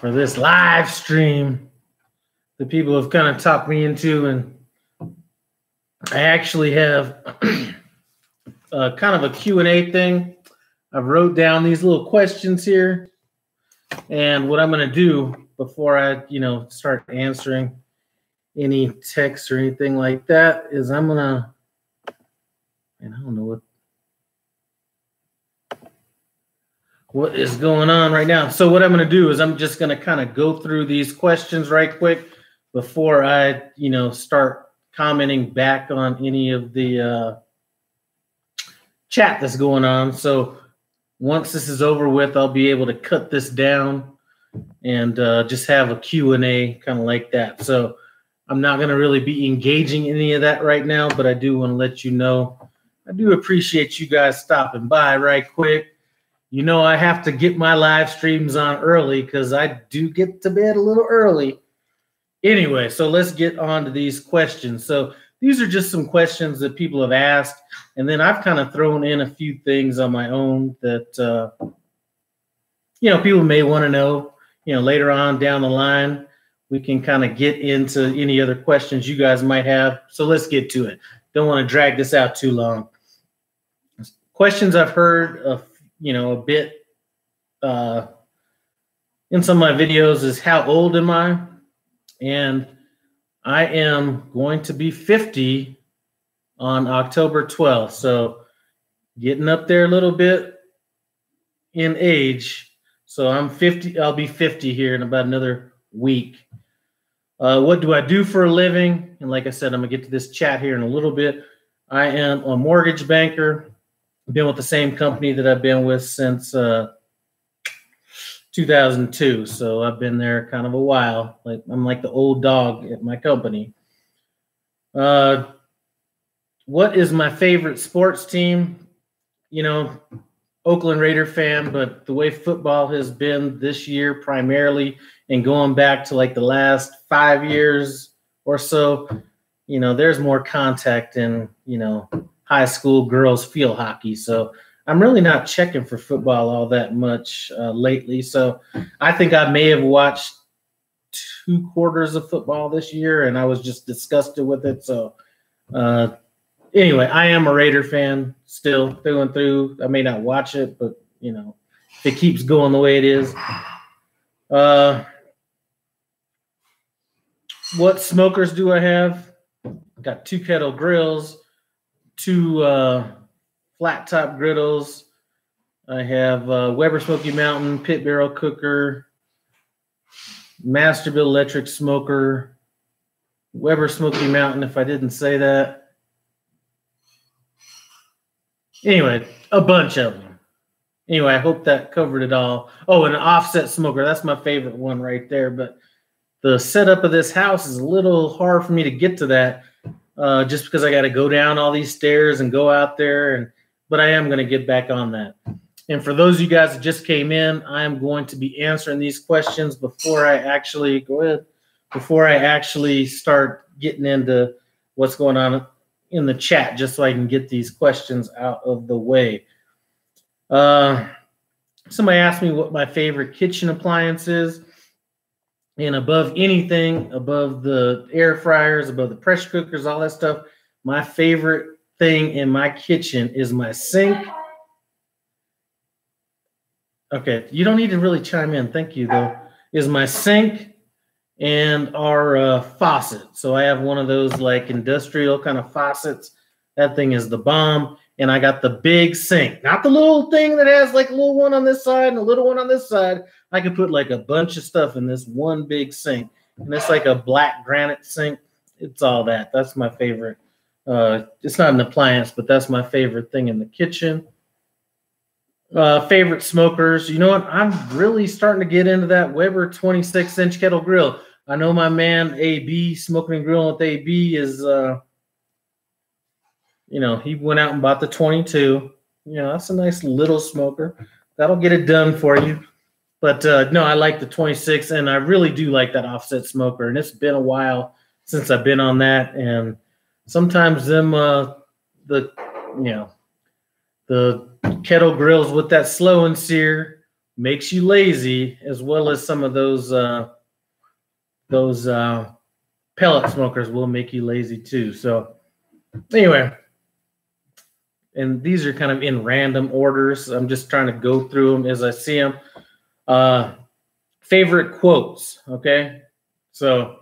for this live stream that people have kind of talked me into. And I actually have uh, kind of a Q&A thing. I wrote down these little questions here. And what I'm going to do before I, you know, start answering any texts or anything like that is I'm going to, and I don't know what what is going on right now. So what I'm going to do is I'm just going to kind of go through these questions right quick before I, you know, start commenting back on any of the uh, chat that's going on. So once this is over with, I'll be able to cut this down and uh, just have a Q&A kind of like that. So I'm not going to really be engaging any of that right now, but I do want to let you know I do appreciate you guys stopping by right quick you know I have to get my live streams on early because I do get to bed a little early. Anyway, so let's get on to these questions. So these are just some questions that people have asked, and then I've kind of thrown in a few things on my own that uh, you know people may want to know. You know, later on down the line, we can kind of get into any other questions you guys might have. So let's get to it. Don't want to drag this out too long. Questions I've heard of you know, a bit uh, in some of my videos is how old am I? And I am going to be 50 on October 12th. So getting up there a little bit in age. So I'm 50, I'll be 50 here in about another week. Uh, what do I do for a living? And like I said, I'm gonna get to this chat here in a little bit. I am a mortgage banker been with the same company that I've been with since uh, 2002. So I've been there kind of a while. Like I'm like the old dog at my company. Uh, what is my favorite sports team? You know, Oakland Raider fan, but the way football has been this year, primarily, and going back to like the last five years or so, you know, there's more contact and you know high school girls field hockey. So I'm really not checking for football all that much uh, lately. So I think I may have watched two quarters of football this year, and I was just disgusted with it. So uh, anyway, I am a Raider fan still through and through. I may not watch it, but you know, if it keeps going the way it is. Uh, what smokers do I have? I've got two kettle grills two uh, flat top griddles. I have uh, Weber Smoky Mountain pit barrel cooker, Masterbuilt electric smoker, Weber Smoky Mountain. If I didn't say that, anyway, a bunch of them. Anyway, I hope that covered it all. Oh, and an offset smoker. That's my favorite one right there. But the setup of this house is a little hard for me to get to that uh, just because I got to go down all these stairs and go out there. And but I am going to get back on that. And for those of you guys that just came in, I am going to be answering these questions before I actually go ahead. Before I actually start getting into what's going on in the chat, just so I can get these questions out of the way. Uh, somebody asked me what my favorite kitchen appliance is. And above anything, above the air fryers, above the pressure cookers, all that stuff, my favorite thing in my kitchen is my sink. Okay, you don't need to really chime in. Thank you, though. Is my sink and our uh, faucet. So I have one of those like industrial kind of faucets. That thing is the bomb. And I got the big sink, not the little thing that has like a little one on this side and a little one on this side. I could put like a bunch of stuff in this one big sink, and it's like a black granite sink. It's all that. That's my favorite. Uh, it's not an appliance, but that's my favorite thing in the kitchen. Uh, favorite smokers. You know what? I'm really starting to get into that Weber 26 inch kettle grill. I know my man AB smoking and grilling with AB is, uh, you know, he went out and bought the 22. You know, that's a nice little smoker. That'll get it done for you. But uh, no, I like the 26, and I really do like that offset smoker. And it's been a while since I've been on that. And sometimes them, uh, the you know, the kettle grills with that slow and sear makes you lazy, as well as some of those uh, those uh, pellet smokers will make you lazy too. So anyway, and these are kind of in random orders. I'm just trying to go through them as I see them. Uh, favorite quotes, okay? So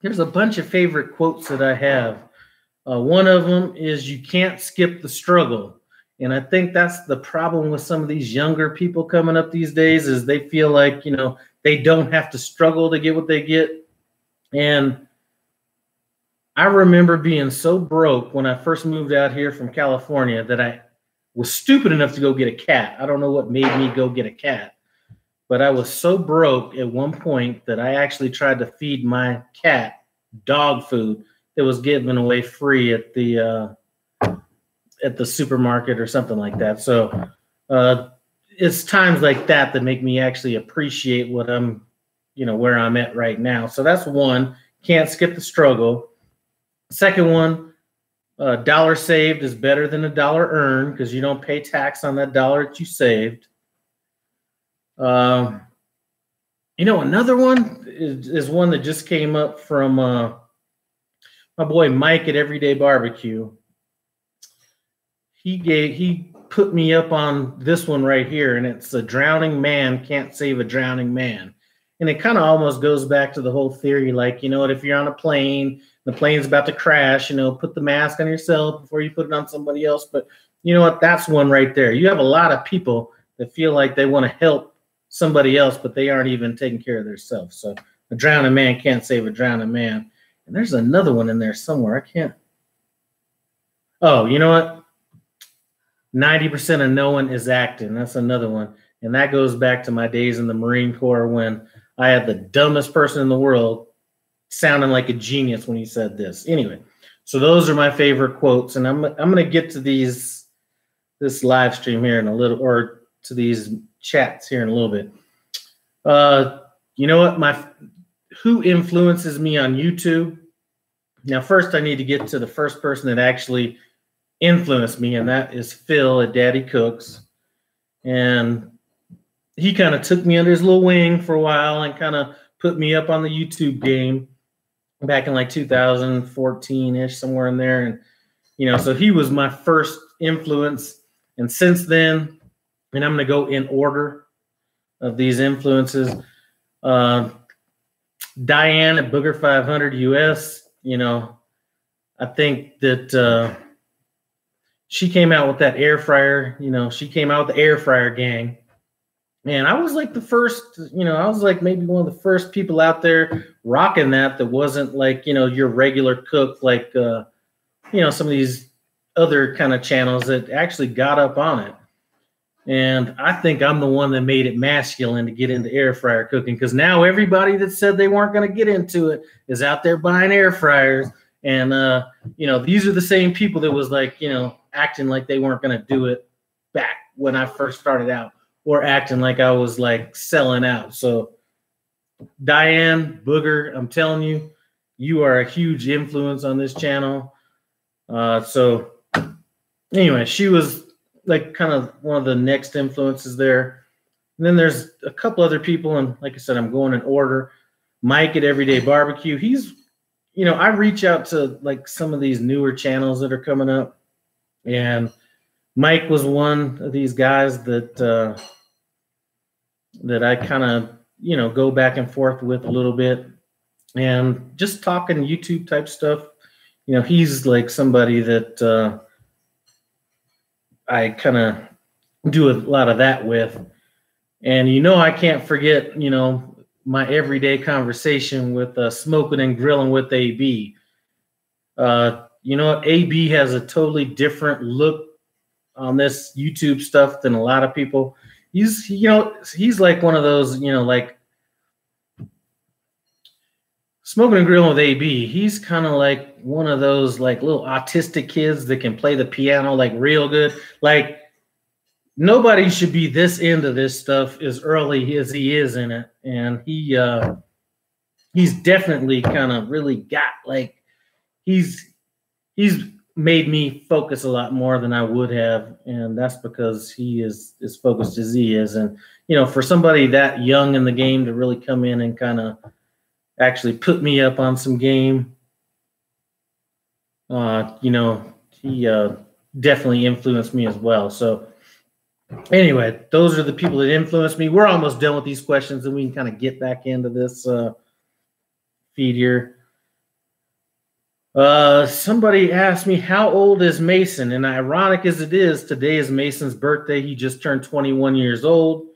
there's a bunch of favorite quotes that I have. Uh, one of them is "You can't skip the struggle," and I think that's the problem with some of these younger people coming up these days is they feel like you know they don't have to struggle to get what they get, and I remember being so broke when I first moved out here from California that I was stupid enough to go get a cat. I don't know what made me go get a cat, but I was so broke at one point that I actually tried to feed my cat dog food that was given away free at the uh, at the supermarket or something like that. So uh, it's times like that that make me actually appreciate what I'm, you know, where I'm at right now. So that's one. Can't skip the struggle. Second one, a dollar saved is better than a dollar earned because you don't pay tax on that dollar that you saved. Um, you know, another one is, is, one that just came up from uh, my boy Mike at Everyday Barbecue. He gave he put me up on this one right here, and it's a drowning man can't save a drowning man. And it kind of almost goes back to the whole theory, like, you know what, if you're on a plane the plane's about to crash, you know, put the mask on yourself before you put it on somebody else. But you know what? That's one right there. You have a lot of people that feel like they want to help somebody else, but they aren't even taking care of themselves. So a drowning man can't save a drowning man. And there's another one in there somewhere. I can't. Oh, you know what? 90% of no one is acting. That's another one. And that goes back to my days in the Marine Corps when I had the dumbest person in the world sounding like a genius when he said this. Anyway, so those are my favorite quotes, and I'm I'm gonna get to these this live stream here in a little, or to these chats here in a little bit. Uh, you know what? My who influences me on YouTube? Now, first, I need to get to the first person that actually influenced me, and that is Phil at Daddy Cooks. And he kind of took me under his little wing for a while and kind of put me up on the YouTube game back in like 2014 ish, somewhere in there. And, you know, so he was my first influence. And since then, and I'm going to go in order of these influences. Uh, Diane at Booger 500 US, you know, I think that uh, she came out with that air fryer. You know, she came out with the air fryer gang man, I was like the first, you know, I was like maybe one of the first people out there rocking that that wasn't like, you know, your regular cook, like, uh, you know, some of these other kind of channels that actually got up on it. And I think I'm the one that made it masculine to get into air fryer cooking because now everybody that said they weren't going to get into it is out there buying air fryers. And, uh, you know, these are the same people that was like, you know, acting like they weren't going to do it back when I first started out or acting like I was like selling out. So, Diane Booger, I'm telling you, you are a huge influence on this channel. Uh, so, anyway, she was like kind of one of the next influences there. And then there's a couple other people, and like I said, I'm going in order. Mike at Everyday Barbecue, he's, you know, I reach out to like some of these newer channels that are coming up, and Mike was one of these guys that uh, that I kind of you know go back and forth with a little bit, and just talking YouTube type stuff. You know, he's like somebody that uh, I kind of do a lot of that with, and you know, I can't forget you know my everyday conversation with uh, smoking and grilling with AB. Uh, you know, AB has a totally different look on this YouTube stuff than a lot of people he's you know he's like one of those you know like smoking and grilling with AB. He's kind of like one of those like little autistic kids that can play the piano like real good. Like nobody should be this into this stuff as early as he is in it, and he uh he's definitely kind of really got like he's he's made me focus a lot more than I would have, and that's because he is as focused as he is. And you know, for somebody that young in the game to really come in and kind of actually put me up on some game, uh, you know, he uh, definitely influenced me as well. So anyway, those are the people that influenced me. We're almost done with these questions, and we can kind of get back into this uh, feed here. Uh, somebody asked me how old is Mason, and ironic as it is, today is Mason's birthday. He just turned 21 years old.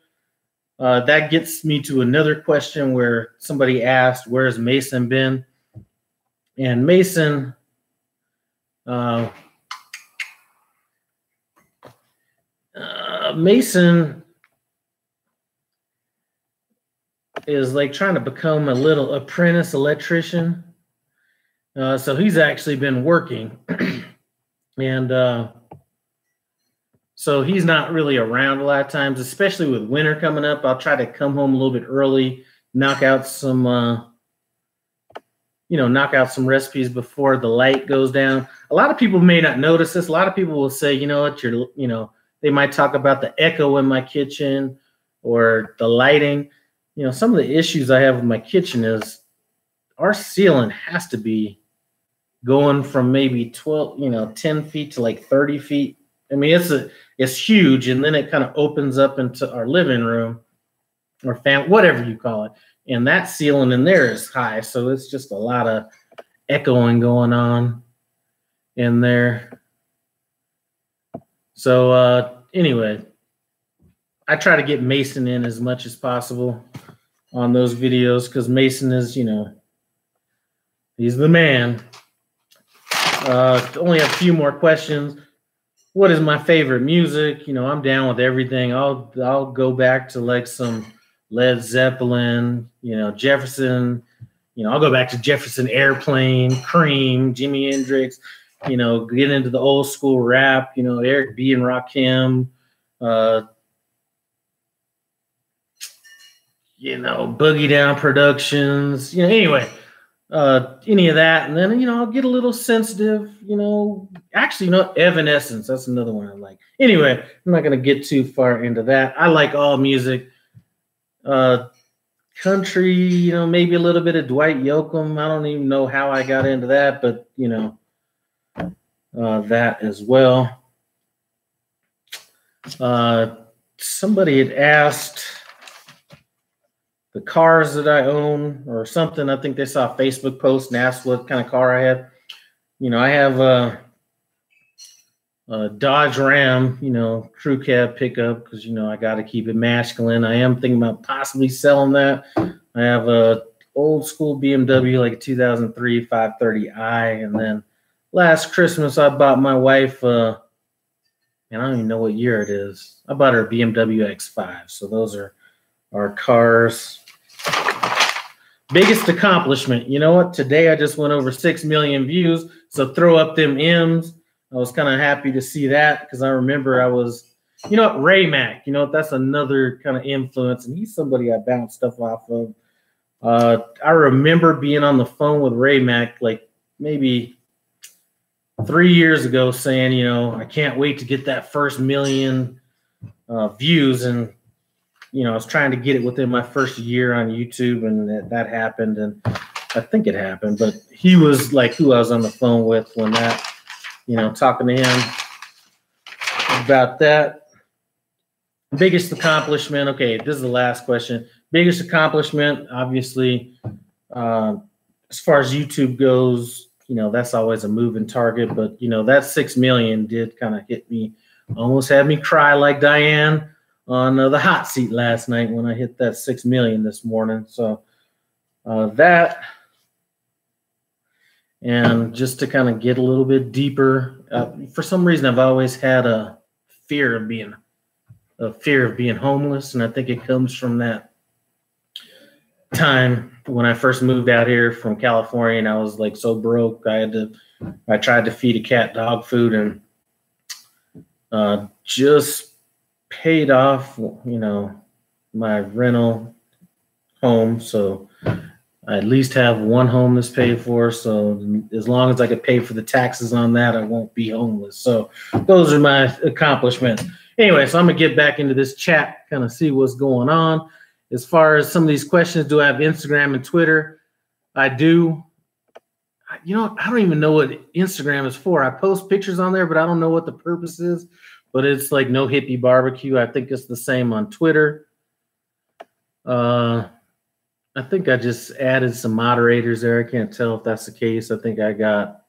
Uh, that gets me to another question where somebody asked, "Where's Mason been?" And Mason, uh, uh, Mason is like trying to become a little apprentice electrician uh, so he's actually been working, and uh, so he's not really around a lot of times, especially with winter coming up. I'll try to come home a little bit early, knock out some, uh, you know, knock out some recipes before the light goes down. A lot of people may not notice this. A lot of people will say, you know what, you're, you know, they might talk about the echo in my kitchen or the lighting. You know, some of the issues I have with my kitchen is our ceiling has to be going from maybe 12, you know, 10 feet to like 30 feet. I mean, it's a it's huge, and then it kind of opens up into our living room or fam whatever you call it. And that ceiling in there is high, so it's just a lot of echoing going on in there. So uh anyway, I try to get Mason in as much as possible on those videos because Mason is, you know, he's the man. Uh, only a few more questions. What is my favorite music? You know, I'm down with everything. I'll I'll go back to like some Led Zeppelin, you know, Jefferson. You know, I'll go back to Jefferson Airplane, Cream, Jimi Hendrix. You know, get into the old school rap. You know, Eric B and Rakim. Uh, you know, Boogie Down Productions. You know, anyway uh, any of that, and then you know I'll get a little sensitive. You know, actually, you know, Evanescence. That's another one I like. Anyway, I'm not gonna get too far into that. I like all music. Uh, country, you know, maybe a little bit of Dwight Yoakam. I don't even know how I got into that, but you know, uh, that as well. Uh, somebody had asked the cars that I own or something. I think they saw a Facebook post and asked what kind of car I had. You know, I have a, a Dodge Ram, you know, crew cab pickup because, you know, I got to keep it masculine. I am thinking about possibly selling that. I have a old school BMW, like a 2003 530i. And then last Christmas, I bought my wife, uh, and I don't even know what year it is. I bought her BMW X5. So those are our cars. Biggest accomplishment. You know what? Today I just went over 6 million views. So throw up them M's. I was kind of happy to see that because I remember I was, you know, Ray Mack, you know, that's another kind of influence. And he's somebody I bounce stuff off of. Uh, I remember being on the phone with Ray Mack like maybe three years ago saying, you know, I can't wait to get that first million uh, views. And you know, I was trying to get it within my first year on YouTube, and that, that happened, and I think it happened. But he was like who I was on the phone with when that, you know, talking to him about that. Biggest accomplishment. Okay, this is the last question. Biggest accomplishment, obviously, uh, as far as YouTube goes, you know, that's always a moving target. But you know, that six million did kind of hit me, almost had me cry like Diane on uh, the hot seat last night when I hit that six million this morning. So uh, that, and just to kind of get a little bit deeper, uh, for some reason I've always had a fear of being a fear of being homeless, and I think it comes from that time when I first moved out here from California, and I was like so broke. I had to, I tried to feed a cat dog food, and uh, just paid off, you know, my rental home. So I at least have one home that's paid for. So as long as I can pay for the taxes on that, I won't be homeless. So those are my accomplishments. Anyway, so I'm gonna get back into this chat, kind of see what's going on. As far as some of these questions, do I have Instagram and Twitter? I do. You know, I don't even know what Instagram is for. I post pictures on there, but I don't know what the purpose is. But it's like no hippie barbecue. I think it's the same on Twitter. Uh, I think I just added some moderators there. I can't tell if that's the case. I think I got